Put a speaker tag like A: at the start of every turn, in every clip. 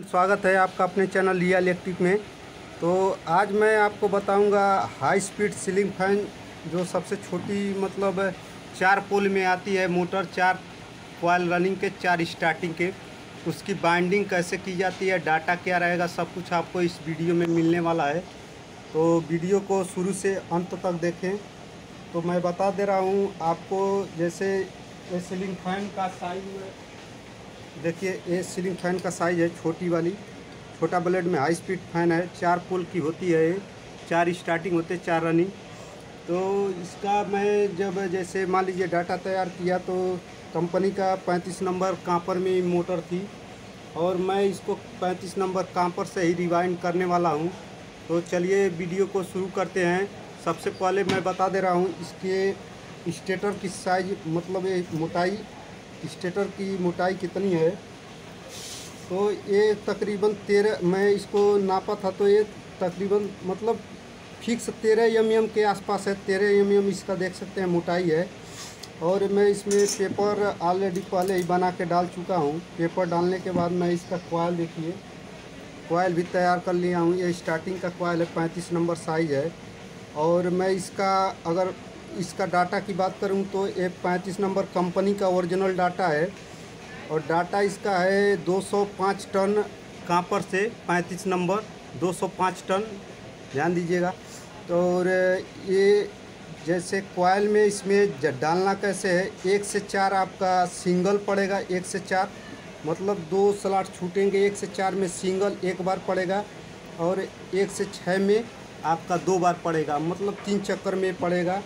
A: स्वागत है आपका अपने चैनल लिया इलेक्ट्रिक में। तो आज मैं आपको बताऊँगा हाई स्पीड सीलिंग फ़ैन जो सबसे छोटी मतलब चार पोल में आती है मोटर, चार कॉयल रनिंग के, चार स्टार्टिंग के। उसकी बाइंडिंग कैसे की जाती है, डाटा क्या रहेगा, सब कुछ आपको इस वीडियो में मिलने वाला है। तो वीडियो को शुरू से अंत तक देखें। तो मैं बता दे रहा हूँ, आपको जैसे सीलिंग फ़ैन का साइज़ देखिए, ये सीलिंग फ़ैन का साइज़ है, छोटी वाली। छोटा ब्लेड में हाई स्पीड फ़ैन है, चार पोल की होती है चार स्टार्टिंग होते चार रनिंग तो इसका मैं जब जैसे मान लीजिए डाटा तैयार किया तो कंपनी का 35 नंबर कांपर में मोटर थी। और मैं इसको 35 नंबर कांपर से ही रिवाइंड करने वाला हूँ। तो चलिए वीडियो को शुरू करते हैं। सबसे पहले मैं बता दे रहा हूँ, इसके स्टेटर की साइज़ मतलब मोटाई स्टेटर की मोटाई कितनी है? तो ये तकरीबन तेरह, मैं इसको नापा था तो ये तकरीबन मतलब फिक्स तेरह एम एम के आसपास है, तेरह एम एम इसका देख सकते हैं, मोटाई है। और मैं इसमें पेपर ऑलरेडी पहले ही बना के डाल चुका हूँ। पेपर डालने के बाद मैं इसका कोयल देखिए कोयल भी तैयार कर लिया हूँ। ये स्टार्टिंग का कोयल है, पैंतीस नंबर साइज़ है। और मैं इसका अगर इसका डाटा की बात करूँ तो ये पैंतीस नंबर कंपनी का ओरिजिनल डाटा है और डाटा इसका है 205 टन कांपर से 35 नंबर 205 टन, ध्यान दीजिएगा। तो और ये जैसे कॉयल में इसमें डालना कैसे है, एक से चार आपका सिंगल पड़ेगा, एक से चार मतलब दो स्लाट छूटेंगे, एक से चार में सिंगल एक बार पड़ेगा और एक से छः में आपका दो बार पड़ेगा मतलब तीन चक्कर में पड़ेगा।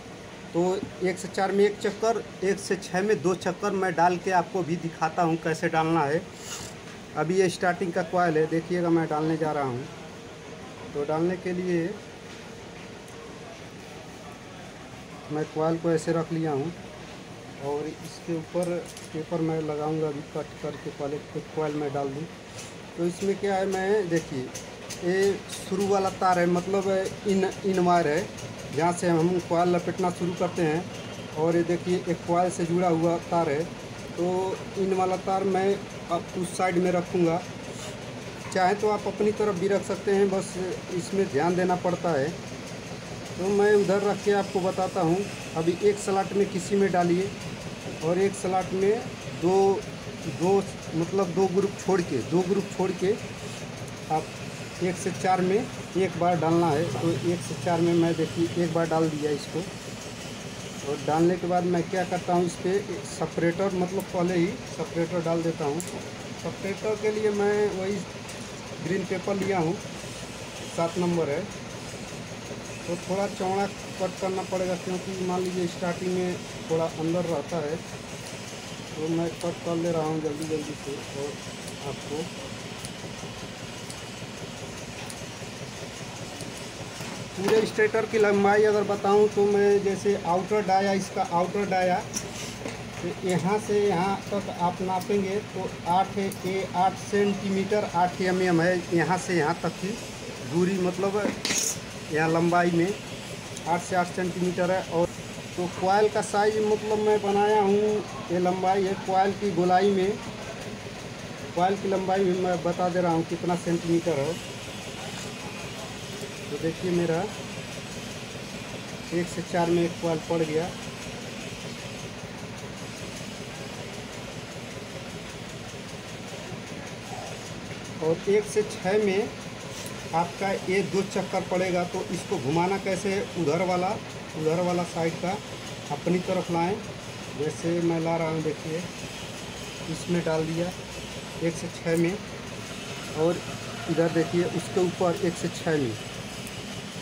A: तो एक से चार में एक चक्कर, एक से छः में दो चक्कर मैं डाल के आपको भी दिखाता हूँ कैसे डालना है। अभी ये स्टार्टिंग का कॉयल है, देखिएगा मैं डालने जा रहा हूँ। तो डालने के लिए मैं कॉयल को ऐसे रख लिया हूँ और इसके ऊपर पेपर मैं लगाऊँगा अभी कट करके पहले कॉयल में डाल दूँ। तो इसमें क्या है, मैं देखिए, ये शुरू वाला तार है मतलब इन इन वायर है। जहाँ से हम कॉयल लपेटना शुरू करते हैं और ये देखिए, एक कॉयल से जुड़ा हुआ तार है। तो इन वाला तार मैं अब उस साइड में रखूँगा। चाहे तो आप अपनी तरफ़ भी रख सकते हैं, बस इसमें ध्यान देना पड़ता है। तो मैं उधर रख के आपको बताता हूँ। अभी एक सलाट में किसी में डालिए और एक सलाट में दो दो मतलब दो ग्रुप छोड़ के, दो ग्रुप छोड़ के आप एक से चार में एक बार डालना है तो एक से चार में मैं देखिए, एक बार डाल दिया इसको। और डालने के बाद मैं क्या करता हूँ इस पर सपरेटर मतलब पहले ही सपरेटर डाल देता हूँ। सपरेटर के लिए मैं वही ग्रीन पेपर लिया हूँ, सात नंबर है। तो थोड़ा चौड़ा कट करना पड़ेगा, क्योंकि मान लीजिए स्टार्टिंग में थोड़ा अंदर रहता है। तो मैं कट कर ले रहा हूँ जल्दी जल्दी से, और आपको पूरे स्ट्रेटर की लंबाई अगर बताऊँ तो मैं जैसे आउटर डाया इसका आउटर डाया तो यहाँ से यहाँ तक आप नापेंगे तो आठ ए आठ सेंटीमीटर आठ एम एम है, यहाँ से यहाँ तक की दूरी मतलब यहाँ लंबाई में आठ से आठ सेंटीमीटर है। और तो कोयल का साइज़ मतलब मैं बनाया हूँ, ये लंबाई है कोयल की गोलाई में। कोयल की लंबाई भी मैं बता दे रहा हूँ कितना सेंटीमीटर है। देखिए मेरा एक से चार में एक क्वाल पड़ गया। और एक से छः में आपका ये दो चक्कर पड़ेगा तो इसको घुमाना कैसे है? उधर वाला उधर वाला साइड का अपनी तरफ़ लाएँ। जैसे मैं ला रहा हूँ, देखिए, इसमें डाल दिया एक से छः में। और इधर देखिए, उसके ऊपर एक से छः में।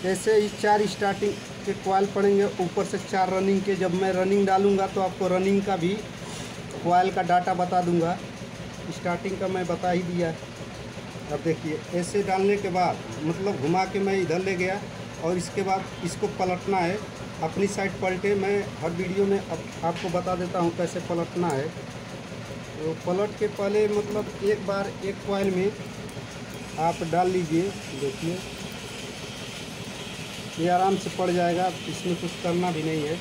A: ऐसे ही चार स्टार्टिंग के क्वाल पड़ेंगे, ऊपर से चार रनिंग के। जब मैं रनिंग डालूँगा तो आपको रनिंग का भी क्वाल का डाटा बता दूँगा। स्टार्टिंग का मैं बता ही दिया। अब देखिए, ऐसे डालने के बाद मतलब घुमा के मैं इधर ले गया और इसके बाद इसको पलटना है। अपनी साइड पलटे, मैं हर वीडियो में अब आपको बता देता हूँ कैसे पलटना है। तो पलट के पहले मतलब एक बार एक क्वाइल में आप डाल लीजिए, देखिए। ये आराम से पड़ जाएगा, इसमें कुछ करना भी नहीं है।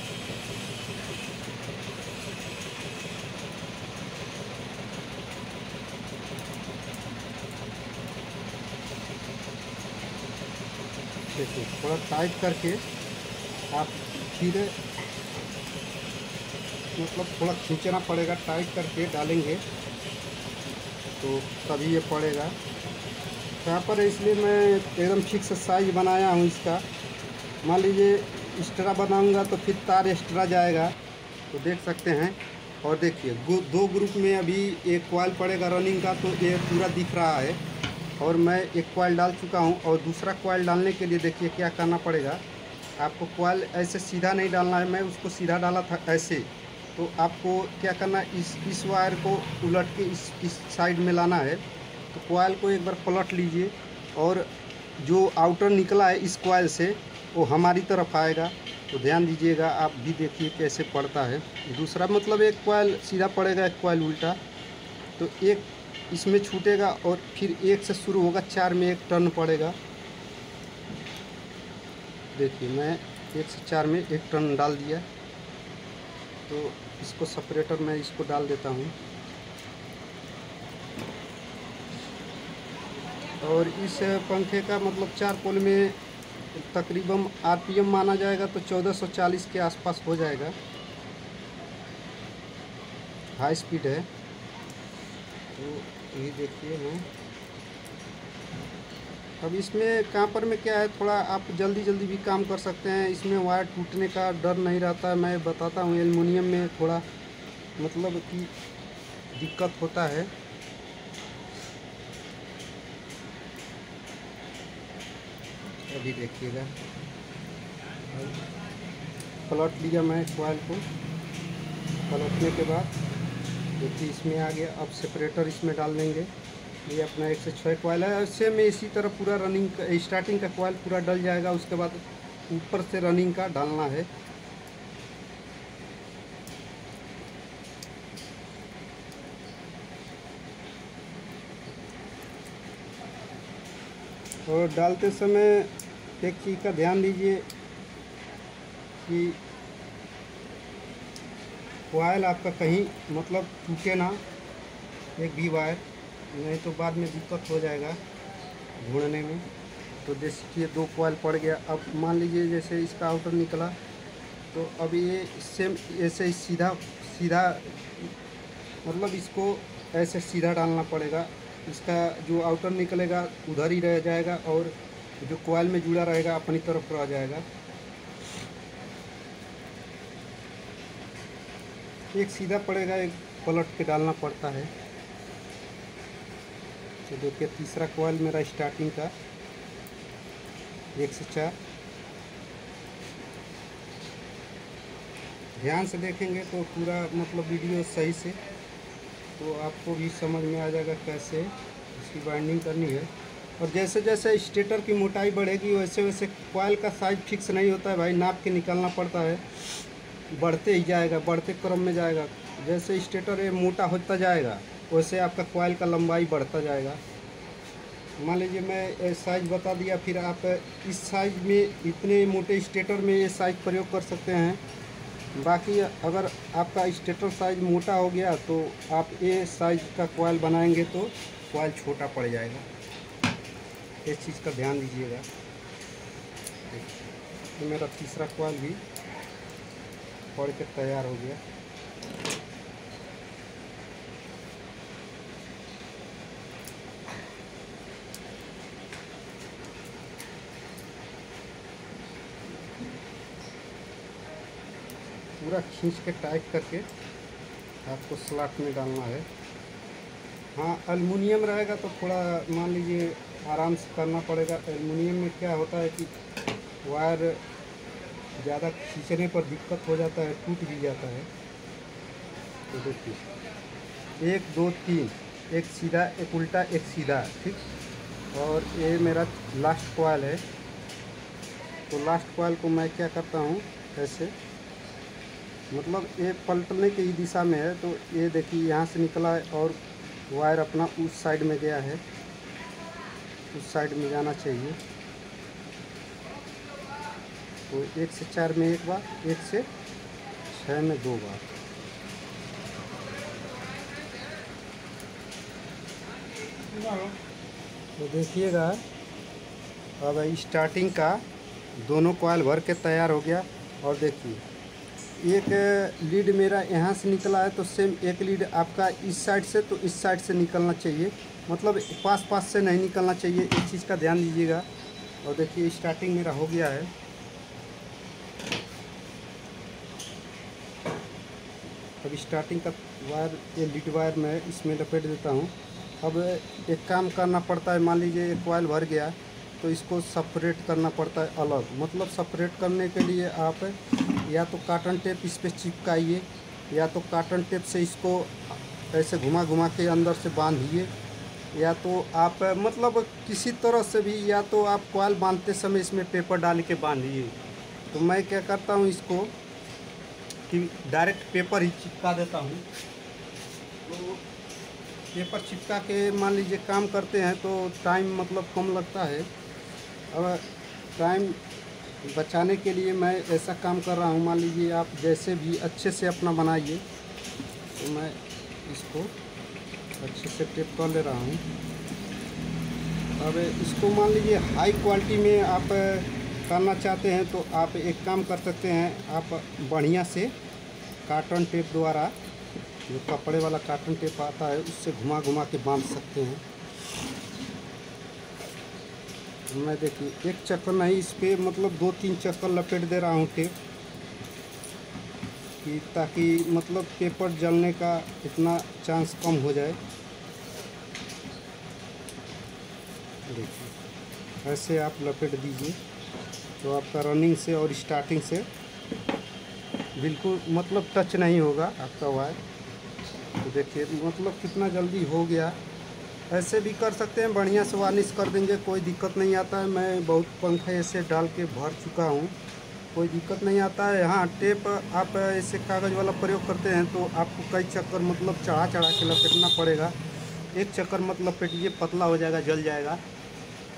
A: देखिए, थोड़ा टाइट करके आप खीरे मतलब थोड़ा खींचना पड़ेगा टाइट करके डालेंगे तो तभी ये पड़ेगा। यहाँ पर इसलिए मैं एकदम ठीक से साइज़ बनाया हूँ इसका। मान लीजिए एक्स्ट्रा बनाऊँगा तो फिर तार एक्स्ट्रा जाएगा। तो देख सकते हैं। और देखिए दो ग्रुप में अभी एक कॉयल पड़ेगा रनिंग का तो ये पूरा दिख रहा है। और मैं एक कॉयल डाल चुका हूँ। और दूसरा कॉयल डालने के लिए देखिए क्या करना पड़ेगा। आपको कॉयल ऐसे सीधा नहीं डालना है। मैं उसको सीधा डाला था ऐसे। तो आपको क्या करना, इस इस वायर को उलट के इस इस साइड में लाना है। तो कॉयल को एक बार पलट लीजिए। और जो आउटर निकला है इस कॉयल से वो हमारी तरफ़ आएगा तो ध्यान दीजिएगा, आप भी देखिए कैसे पड़ता है। दूसरा मतलब एक कॉयल सीधा पड़ेगा, एक कॉयल उल्टा। तो एक इसमें छूटेगा और फिर एक से शुरू होगा, चार में एक टर्न पड़ेगा। देखिए, मैं एक से चार में एक टर्न डाल दिया। तो इसको सेपरेटर में इसको डाल देता हूँ। और इस पंखे का मतलब चार पोल में तकरीबन आरपीएम माना जाएगा तो 1440 के आसपास हो जाएगा। हाई स्पीड है। तो ये देखिए मैं अब इसमें कांपर में क्या है? थोड़ा आप जल्दी जल्दी भी काम कर सकते हैं। इसमें वायर टूटने का डर नहीं रहता। मैं बताता हूँ एलुमिनियम में थोड़ा मतलब कि दिक्कत होता है। अभी देखिएगा। पलट लिया मैं कॉयल को। पलटने के बाद देखिए इसमें आ गया। अब सेपरेटर इसमें डाल देंगे। ये अपना एक से छः कॉयल है। इससे में इसी तरह पूरा रनिंग स्टार्टिंग का कॉयल पूरा डल जाएगा। उसके बाद ऊपर से रनिंग का डालना है। और डालते समय एक चीज़ का ध्यान दीजिए कि वायर आपका कहीं मतलब टूटे ना, एक भी वायर नहीं तो बाद में दिक्कत हो जाएगा ढूँढने में। तो जैसे ये दो कॉयल पड़ गया, अब मान लीजिए जैसे इसका आउटर निकला तो अब ये सेम ऐसे ही सीधा सीधा मतलब इसको ऐसे सीधा डालना पड़ेगा। इसका जो आउटर निकलेगा, उधर ही रह जाएगा और जो कोयल में जुड़ा रहेगा, अपनी तरफ़ रह जाएगा। एक सीधा पड़ेगा, एक पलट के डालना पड़ता है। तो देखिए, तीसरा कोयल मेरा स्टार्टिंग का। एक से चार। ध्यान से देखेंगे तो पूरा मतलब वीडियो सही से। तो आपको भी समझ में आ जाएगा कैसे इसकी बाइंडिंग करनी है। और जैसे जैसे स्टेटर की मोटाई बढ़ेगी, वैसे वैसे कॉयल का साइज़ फिक्स नहीं होता है भाई, नाप के निकालना पड़ता है। बढ़ते ही जाएगा, बढ़ते क्रम में जाएगा। जैसे स्टेटर ये मोटा होता जाएगा, वैसे आपका कॉयल का लंबाई बढ़ता जाएगा। मान लीजिए मैं साइज़ बता दिया, फिर आप इस साइज़ में इतने मोटे स्टेटर में ये साइज़ प्रयोग कर सकते हैं। बाकी अगर आपका स्टेटर साइज़ मोटा हो गया तो आप ए साइज़ का कॉयल बनाएँगे तो कॉयल छोटा पड़ जाएगा। इस चीज़ का ध्यान दीजिएगा। तो मेरा तीसरा कॉयल भी पड़ के तैयार हो गया। पूरा खींच के टाइट करके आपको स्लॉट में डालना है। हाँ अल्मुनियम रहेगा तो थोड़ा, मान लीजिए आराम से करना पड़ेगा। एलमिनियम में क्या होता है कि वायर ज़्यादा खींचने पर दिक्कत हो जाता है, टूट भी जाता है। तो देखिए, एक, दो, तीन, एक सीधा, एक उल्टा, एक सीधा, ठीक? और ये मेरा लास्ट कॉयल है। तो लास्ट कॉयल को मैं क्या करता हूँ, ऐसे मतलब ये पलटने की दिशा में है तो ये देखिए यहाँ से निकला है और वायर अपना उस साइड में गया है। उस साइड में जाना चाहिए। तो एक से चार में एक बार, एक से छः में दो बार। तो देखिएगा, अब स्टार्टिंग का दोनों कॉयल भर के तैयार हो गया। और देखिए, एक लीड मेरा यहाँ से निकला है तो सेम एक लीड आपका इस साइड से तो इस साइड से निकलना चाहिए। मतलब पास पास से नहीं निकलना चाहिए इस चीज़ का ध्यान दीजिएगा। और देखिए स्टार्टिंग मेरा हो गया है। अब स्टार्टिंग का वायर ये लीड वायर मैं इसमें लपेट देता हूँ। अब एक काम करना पड़ता है, मान लीजिए एक कॉयल भर गया तो इसको सपरेट करना पड़ता है अलग। मतलब सपरेट करने के लिए आप या तो काटन टेप इस पर चिपकाइए, या तो काटन टेप से इसको ऐसे घुमा घुमा के अंदर से बांधिए। या तो आप मतलब किसी तरह से भी, या तो आप कॉयल बांधते समय इसमें पेपर डाल के बांधिए। तो मैं क्या करता हूँ इसको कि डायरेक्ट पेपर ही चिपका देता हूँ। तो पेपर चिपका के मान लीजिए काम करते हैं तो टाइम मतलब कम लगता है। अब टाइम बचाने के लिए मैं ऐसा काम कर रहा हूँ। मान लीजिए आप जैसे भी अच्छे से अपना बनाइए। तो मैं इसको अच्छे से टेप कर ले रहा हूँ। अब इसको मान लीजिए हाई क्वालिटी में आप करना चाहते हैं तो आप एक काम कर सकते हैं, आप बढ़िया से कार्टन टेप द्वारा, जो कपड़े वाला कार्टन टेप आता है, उससे घुमा घुमा के बाँध सकते हैं। मैं देखिए, एक चक्कर नहीं, इस पर मतलब दो तीन चक्कर लपेट दे रहा हूँ टेप कि ताकि मतलब पेपर जलने का इतना चांस कम हो जाए। देखिए, ऐसे आप लपेट दीजिए। तो आपका रनिंग से और स्टार्टिंग से बिल्कुल मतलब टच नहीं होगा आपका वायर तो देखिए मतलब कितना जल्दी हो गया। ऐसे भी कर सकते हैं, बढ़िया से वार्निश कर देंगे, कोई दिक्कत नहीं आता है। मैं बहुत पंखे ऐसे डाल के भर चुका हूँ। कोई दिक्कत नहीं आता है। हाँ टेप आप ऐसे कागज़ वाला प्रयोग करते हैं तो आपको कई चक्कर मतलब चढ़ा चढ़ा के लपेटना पड़ेगा। एक चक्कर मतलब लपेटिए पतला हो जाएगा, जल जाएगा।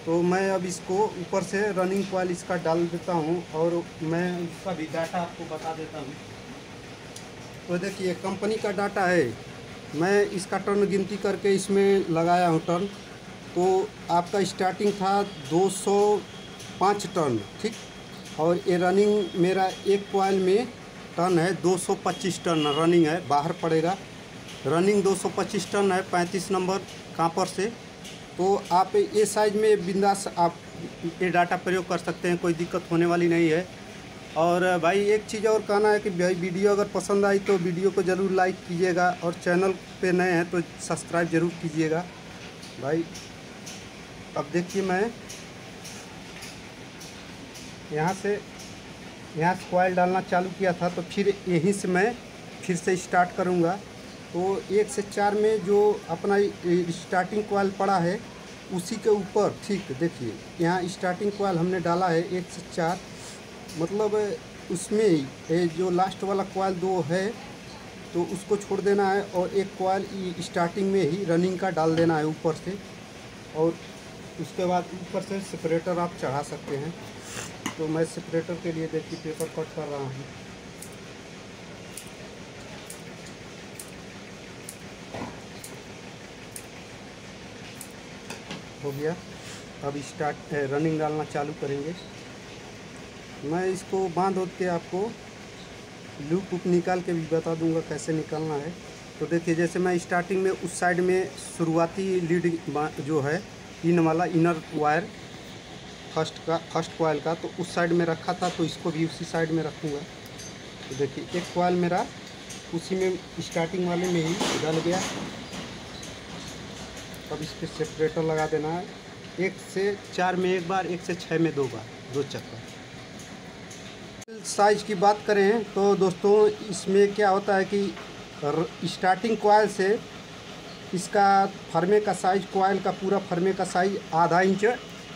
A: तो मैं अब इसको ऊपर से रनिंग कॉयल इसका डाल देता हूँ और मैं इसका भी डाटा आपको बता देता हूँ। तो देखिए कंपनी का डाटा है। मैं इसका टर्न गिनती करके इसमें लगाया हूँ टर्न तो आपका स्टार्टिंग था 205 टर्न ठीक? और ये रनिंग मेरा एक कॉयल में टन है 225 टन रनिंग है, बाहर पड़ेगा। रनिंग 225 टन है 35 नंबर कांपर से। तो आप ये साइज़ में बिंदास आप ये डाटा प्रयोग कर सकते हैं, कोई दिक्कत होने वाली नहीं है। और भाई एक चीज़ और कहना है कि भाई वीडियो अगर पसंद आई तो वीडियो को ज़रूर लाइक कीजिएगा और चैनल पे नए हैं तो सब्सक्राइब ज़रूर कीजिएगा। भाई, अब देखिए मैं यहाँ से यहाँ से कॉयल डालना चालू किया था तो फिर यहीं से मैं फिर से स्टार्ट करूँगा। तो एक से चार में जो अपना स्टार्टिंग कॉयल पड़ा है, उसी के ऊपर, ठीक, देखिए, यहाँ स्टार्टिंग कॉयल हमने डाला है एक से चार। मतलब उसमें ही जो लास्ट वाला कॉयल दो है तो उसको छोड़ देना है और एक कॉयल स्टार्टिंग में ही रनिंग का डाल देना है ऊपर से। और उसके बाद ऊपर से सेपरेटर आप चढ़ा सकते हैं। तो मैं सेपरेटर के लिए देखिए पेपर कट कर रहा हूँ। हो गया। अब स्टार्ट रनिंग डालना चालू करेंगे। मैं इसको बाँध होते के आपको लूप उप निकाल के भी बता दूँगा कैसे निकालना है। तो देखिए, जैसे मैं स्टार्टिंग में उस साइड में शुरुआती लीड जो है, इन वाला इनर वायर फ़र्स्ट का, फ़र्स्ट कॉयल का तो उस साइड में रखा था तो इसको भी उसी साइड में रखूँगा। तो देखिए, एक कॉयल मेरा उसी में स्टार्टिंग वाले में ही डल गया। अब इस पर सेपरेटर लगा देना है। एक से चार में एक बार, एक से छः में दो बार, दो चक्कर। साइज़ की बात करें तो दोस्तों, इसमें क्या होता है कि स्टार्टिंग कॉयल से इसका फर्मे का साइज़ कॉयल का पूरा फर्मे का साइज़ आधा इंच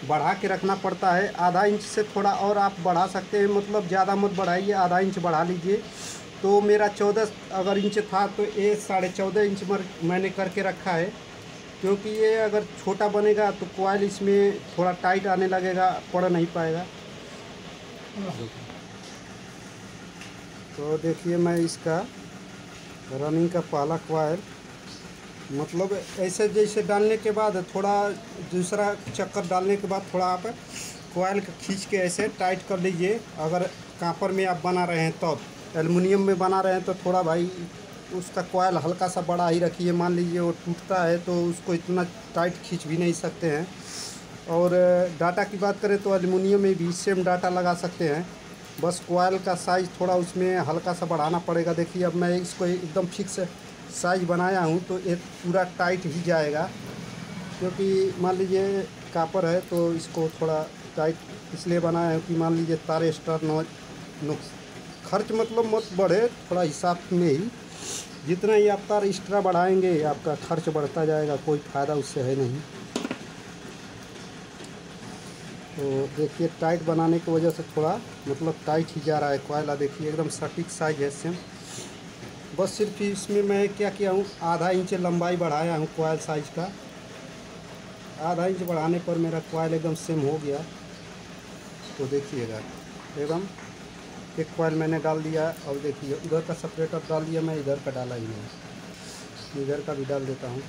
A: बढ़ा के रखना पड़ता है। आधा इंच से थोड़ा और आप बढ़ा सकते हैं मतलब ज़्यादा मत बढ़ाइए, आधा इंच बढ़ा लीजिए। तो मेरा चौदह अगर इंच था तो ये साढ़े चौदह इंच मर, मैंने करके रखा है। क्योंकि ये अगर छोटा बनेगा तो कॉयल इसमें थोड़ा टाइट आने लगेगा, पड़ नहीं पाएगा। तो देखिए मैं इसका रनिंग का पहला कॉयल मतलब ऐसे जैसे डालने के बाद थोड़ा दूसरा चक्कर डालने के बाद थोड़ा आप कोयल को खींच के ऐसे टाइट कर लीजिए। अगर कांपर में आप बना रहे हैं तब तो एलुमिनियम में बना रहे हैं तो थोड़ा भाई उसका कोयल हल्का सा बड़ा ही रखिए। मान लीजिए वो टूटता है तो उसको इतना टाइट खींच भी नहीं सकते हैं। और डाटा की बात करें तो एलमिनियम में भी सेम डाटा लगा सकते हैं। बस कोयल का साइज़ थोड़ा उसमें हल्का सा बढ़ाना पड़ेगा। देखिए अब मैं इसको एकदम फिक्स साइज़ बनाया हूँ तो एक पूरा टाइट ही जाएगा। क्योंकि मान लीजिए कापर है तो इसको थोड़ा टाइट इसलिए बनाया है कि मान लीजिए तार एक्स्ट्रा नुक्स खर्च मतलब मत बढ़े, थोड़ा हिसाब में ही। जितना ही आप तार एक्स्ट्रा बढ़ाएँगे, आपका खर्च बढ़ता जाएगा, कोई फ़ायदा उससे है नहीं। तो देखिए, टाइट बनाने की वजह से थोड़ा मतलब टाइट ही जा रहा है। कोयला देखिए, एकदम सटीक साइज़ है, सेम। बस सिर्फ़ इसमें मैं क्या किया हूँ, आधा इंच लंबाई बढ़ाया हूँ कोयल साइज़ का। आधा इंच बढ़ाने पर मेरा कोयल एकदम सेम हो गया। तो देखिएगा एकदम एक कोयल मैंने डाल दिया, और देखिए उधर का सेपरेटर डाल दिया, मैं इधर का डाला ही नहीं। इधर का भी डाल देता हूँ।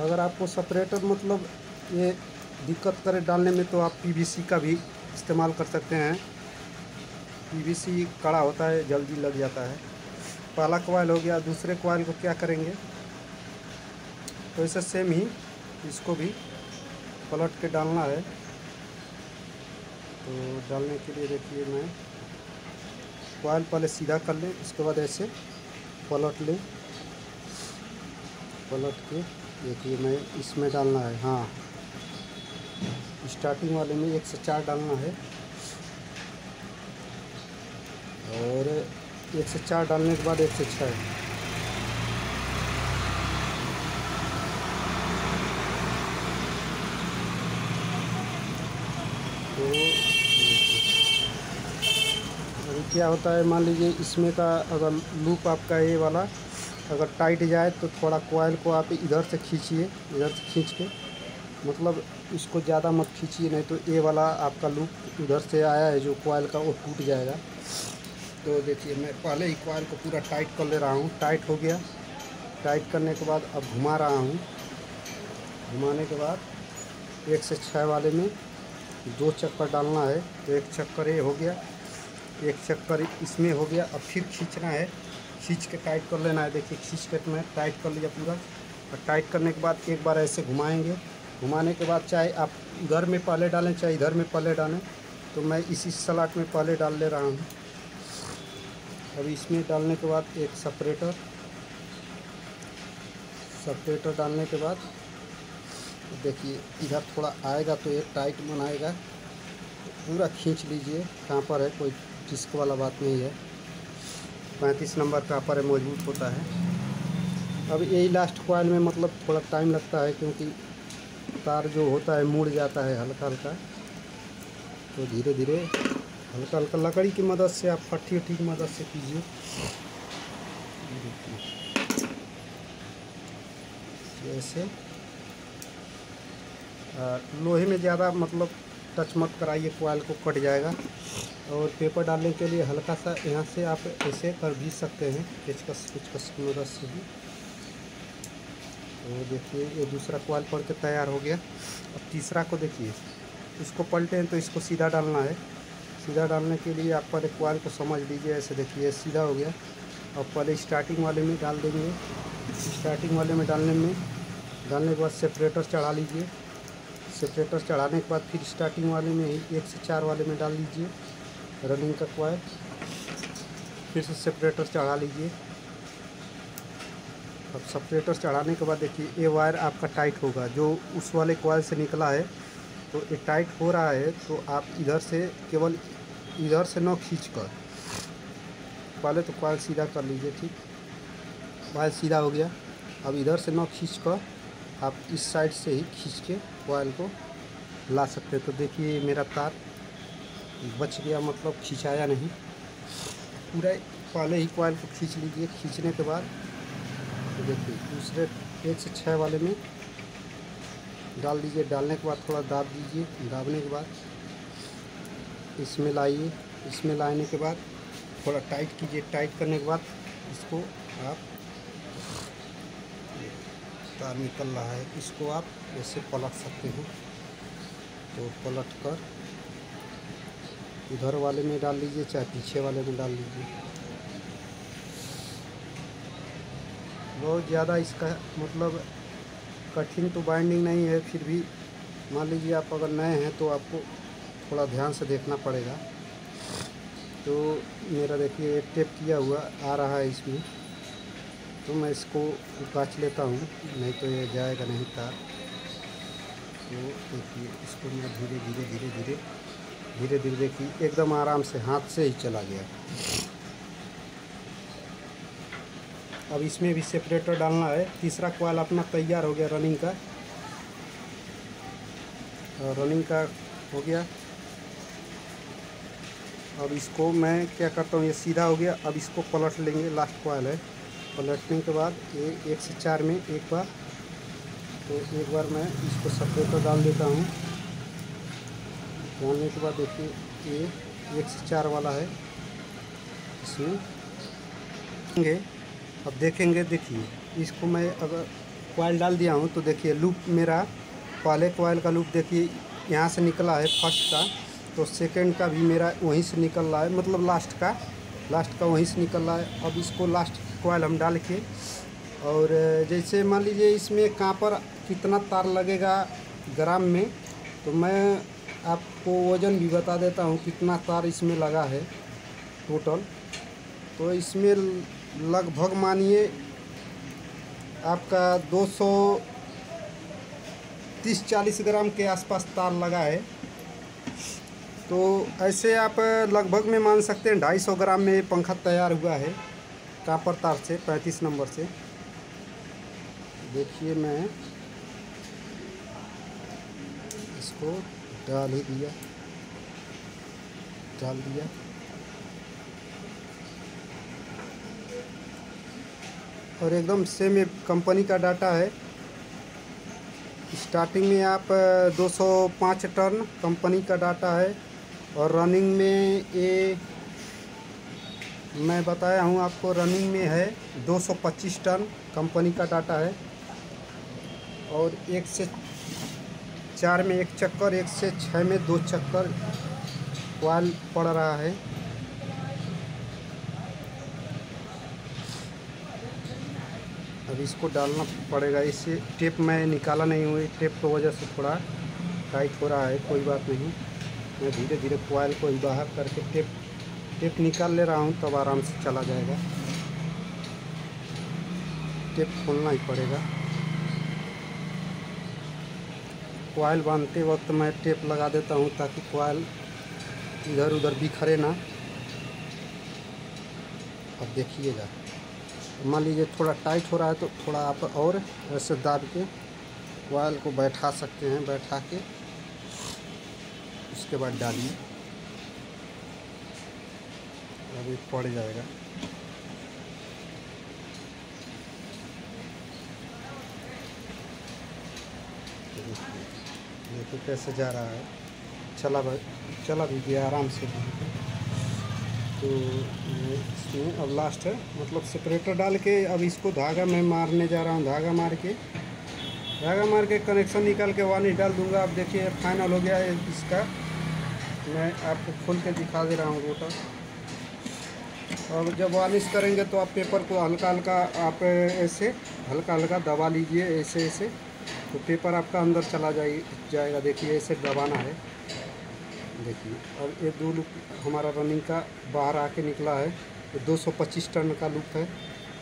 A: अगर आपको सेपरेटर मतलब ये दिक्कत करे डालने में तो आप पीवीसी का भी इस्तेमाल कर सकते हैं। पीवीसी कड़ा होता है, जल्दी लग जाता है। पहला कोयल हो गया, दूसरे कोयल को क्या करेंगे? तो ऐसे सेम ही इसको भी पलट के डालना है। तो डालने के लिए देखिए मैं कोयल पहले सीधा कर लें उसके बाद ऐसे पलट लें। पलट के देखिए मैं इसमें डालना है हाँ। स्टार्टिंग वाले में एक से चार डालना है। और एक से चार डालने के बाद एक से छः तो अभी क्या होता है, मान लीजिए इसमें का अगर लूप आपका ये वाला अगर टाइट जाए तो थोड़ा कोयल को आप इधर से खींचिए, इधर से खींच के। मतलब इसको ज़्यादा मत खींचिए, नहीं तो ये वाला आपका लूप उधर से आया है, जो कोयल का वो टूट जाएगा। तो देखिए, मैं पहले ही कोयल को पूरा टाइट कर ले रहा हूँ। टाइट हो गया। टाइट करने के बाद अब घुमा रहा हूँ। घुमाने के बाद एक से छः वाले में दो चक्कर डालना है। तो एक चक्कर ये हो गया, एक चक्कर इसमें हो गया। अब फिर खींचना है। खींच के टाइट कर लेना है। देखिए, खींच के मैं टाइट कर लिया पूरा। और टाइट करने के बाद एक बार ऐसे घुमाएँगे। घुमाने के बाद चाहे आप उधर में पहले डालें, चाहे इधर में पहले डालें तो मैं इसी सलाट में पहले डाल ले रहा हूँ। अब इसमें डालने के बाद एक सेपरेटर सेपरेटर डालने के बाद, देखिए, इधर थोड़ा आएगा तो एक टाइट बनाएगा। पूरा खींच लीजिए, कहाँ पर है, कोई रिस्क वाला बात नहीं है। पैंतीस नंबर कहाँ पर है, मज़बूत होता है। अब यही लास्ट कॉयल में मतलब थोड़ा टाइम लगता है, क्योंकि तार जो होता है, मुड़ जाता है हल्का हल्का तो धीरे धीरे हल्का हल्का लकड़ी की मदद से आप फट्टी उट्टी की मदद से कीजिए। जैसे लोहे में ज़्यादा मतलब टच मत कराइए कोयल को कट जाएगा। और पेपर डालने के लिए हल्का सा यहाँ से आप ऐसे कर भी सकते हैं, पेचकस पेचकस की मदद से भी। तो देखिए, ये दूसरा कोयल पड़ के तैयार हो गया। अब तीसरा को देखिए। इसको पलटे हैं तो इसको सीधा डालना है। सीधा डालने के लिए आप पहले कोयल को समझ लीजिए, ऐसे देखिए, सीधा हो गया। और पहले स्टार्टिंग वाले में डाल देंगे। स्टार्टिंग वाले में डालने में, डालने के बाद सेपरेटर चढ़ा लीजिए। सेपरेटर चढ़ाने के बाद फिर स्टार्टिंग वाले में ही एक से चार वाले में डाल लीजिए रनिंग का क्वायर फिर से सेपरेटर चढ़ा लीजिए। अब सेपरेटर चढ़ाने के बाद देखिए, ये वायर आपका टाइट होगा। जो उस वाले क्वाइल से निकला है तो ये टाइट हो रहा है तो आप इधर से केवल इधर से न खींच कर पहले तो क्वाइल सीधा कर लीजिए, ठीक? क्वाइल सीधा हो गया। अब इधर से न खींच कर आप इस साइड से ही खींच के कोयल को ला सकते हैं। तो देखिए, मेरा तार बच गया मतलब खिंचाया नहीं। पूरा पहले ही कोयल को खींच लीजिए। खींचने के बाद तो देखिए, दूसरे एक से छः वाले में डाल दीजिए। डालने के बाद थोड़ा दाब दीजिए। दाबने के बाद इसमें लाइए। इसमें लाने के बाद थोड़ा टाइट कीजिए। टाइट करने के बाद इसको आप तार निकल रहा है। इसको आप ऐसे पलट सकते हैं। तो पलट कर इधर वाले में डाल लीजिए, चाहे पीछे वाले में डाल लीजिए। बहुत ज़्यादा इसका मतलब कठिन तो बाइंडिंग नहीं है, फिर भी मान लीजिए आप अगर नए हैं तो आपको थोड़ा ध्यान से देखना पड़ेगा। तो मेरा देखिए, एक टेप किया हुआ आ रहा है इसमें। तो मैं इसको काच लेता हूँ, नहीं तो ये जाएगा नहीं तार। तो देखिए, इसको मैं धीरे धीरे धीरे धीरे धीरे धीरे देखिए, एकदम आराम से, हाथ से ही चला गया। अब इसमें भी सेपरेटर डालना है। तीसरा क्वाल अपना तैयार हो गया रनिंग का। रनिंग का हो गया। अब इसको मैं क्या करता हूँ, ये सीधा हो गया। अब इसको पलट लेंगे लास्ट क्वाल है। पलटने के बाद ये एक से चार में एक बार तो एक बार मैं इसको सेपरेटर डाल देता हूँ। डालने के बाद देखिए, ये एक से चार वाला है। इसमें अब देखेंगे, देखिए। इसको मैं अगर कॉयल डाल दिया हूँ तो देखिए लूप मेरा, पहले कॉयल का लूप देखिए, यहाँ से निकला है फ़र्स्ट का। तो सेकंड का भी मेरा वहीं से निकल रहा है मतलब लास्ट का लास्ट का वहीं से निकल रहा है। अब इसको लास्ट कॉयल हम डाल के, और जैसे मान लीजिए इसमें कहाँ पर कितना तार लगेगा ग्राम में तो मैं आपको वज़न भी बता देता हूँ कितना तार इसमें लगा है टोटल तो इसमें लगभग मानिए आपका 230-40 ग्राम के आसपास तार लगा है। तो ऐसे आप लगभग में मान सकते हैं 250 ग्राम में पंखा तैयार हुआ है, कापर तार से 35 नंबर से। देखिए मैं इसको डाल ही दिया, डाल दिया। और एकदम सेम कंपनी का डाटा है। स्टार्टिंग में आप 205 टर्न कंपनी का डाटा है। और रनिंग में ये मैं बताया हूँ आपको रनिंग में है 225 टन कंपनी का डाटा है। और एक से चार में एक चक्कर, एक से छः में दो चक्कर वाल पड़ रहा है। अब इसको डालना पड़ेगा इससे टेप मैं निकाला नहीं हुई टेप की वजह से थोड़ा टाइट हो रहा है, कोई बात नहीं। मैं धीरे धीरे कोयल को ही बाहर करके टेप टेप निकाल ले रहा हूँ, तब आराम से चला जाएगा। टेप खोलना ही पड़ेगा। कोयल बांधते वक्त मैं टेप लगा देता हूँ ताकि कोयल इधर उधर बिखरे ना। अब देखिएगा। मान लीजिए थोड़ा टाइट हो रहा है तो थोड़ा आप और ऐसे दाब के कोयल को बैठा सकते हैं, बैठा के। उसके बाद डालिए अभी पड़ जाएगा। देखिए कैसे जा रहा है। चला चला भी गया आराम से। तो इसमें अब लास्ट है। मतलब सेपरेटर डाल के अब इसको धागा मैं मारने जा रहा हूँ, धागा मार के। धागा मार के कनेक्शन निकाल के वानिश डाल दूँगा। अब देखिए फाइनल हो गया है इसका। मैं आपको खोल के दिखा दे रहा हूँ रोटर और जब वार्निश करेंगे तो आप पेपर को हल्का हल्का आप ऐसे, हल्का हल्का दबा लीजिए ऐसे ऐसे तो पेपर आपका अंदर चला जाए जाएगा। देखिए, ऐसे दबाना है। देखिए और ये दो लुक हमारा रनिंग का बाहर आके निकला है। ये 225 टन का लुक है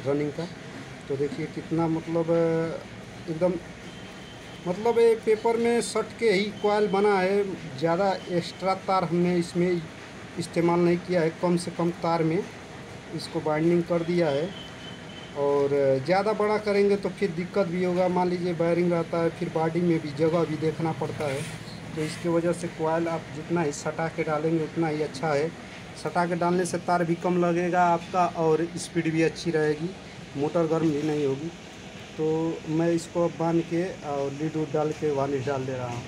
A: रनिंग का। तो देखिए कितना मतलब एकदम मतलब ये पेपर में सट के ही कोयल बना है, ज़्यादा एक्स्ट्रा तार हमने इसमें इस्तेमाल नहीं किया है, कम से कम तार में इसको बाइंडिंग कर दिया है। और ज़्यादा बड़ा करेंगे तो फिर दिक्कत भी होगा, मान लीजिए वायरिंग रहता है, फिर बॉडी में भी जगह भी देखना पड़ता है। तो इसकी वजह से कोयल आप जितना ही सटा के डालेंगे, उतना ही अच्छा है। सटा के डालने से तार भी कम लगेगा आपका और स्पीड भी अच्छी रहेगी, मोटर गर्म भी नहीं होगी। तो मैं इसको बाँध के और लीड उड डाल के वार्निश डाल दे रहा हूँ।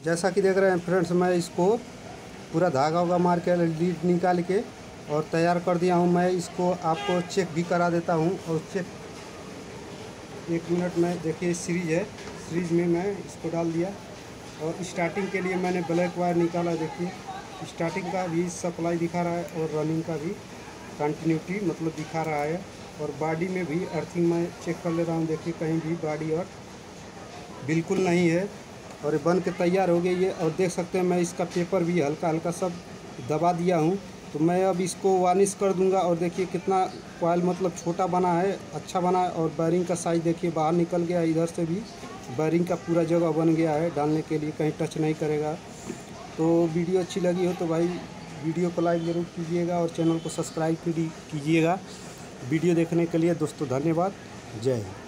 A: जैसा कि देख रहे हैं फ्रेंड्स, मैं इसको पूरा धागा वागा मार के लीड निकाल के और तैयार कर दिया हूँ। मैं इसको आपको चेक भी करा देता हूँ और चेक एक मिनट में देखिए सीरीज़ है। सीरीज़ में मैं इसको डाल दिया और स्टार्टिंग के लिए मैंने ब्लैक वायर निकाला। देखिए, स्टार्टिंग का भी सप्लाई दिखा रहा है और रनिंग का भी कंटिन्यूटी मतलब दिखा रहा है। और बॉडी में भी अर्थिंग मैं चेक कर ले रहा हूँ, देखिए कहीं भी बॉडी और बिल्कुल नहीं है। और ये बन के तैयार हो गई है और देख सकते हैं, मैं इसका पेपर भी हल्का हल्का सब दबा दिया हूँ। तो मैं अब इसको वार्निश कर दूँगा और देखिए कितना कॉयल मतलब छोटा बना है अच्छा बना है। और बैरिंग का साइज़ देखिए, बाहर निकल गया, इधर से भी बैरिंग का पूरा जगह बन गया है, डालने के लिए कहीं टच नहीं करेगा। तो वीडियो अच्छी लगी हो तो भाई, वीडियो को लाइक ज़रूर कीजिएगा और चैनल को सब्सक्राइब कीजिएगा। वीडियो देखने के लिए दोस्तों धन्यवाद। जय हिंद।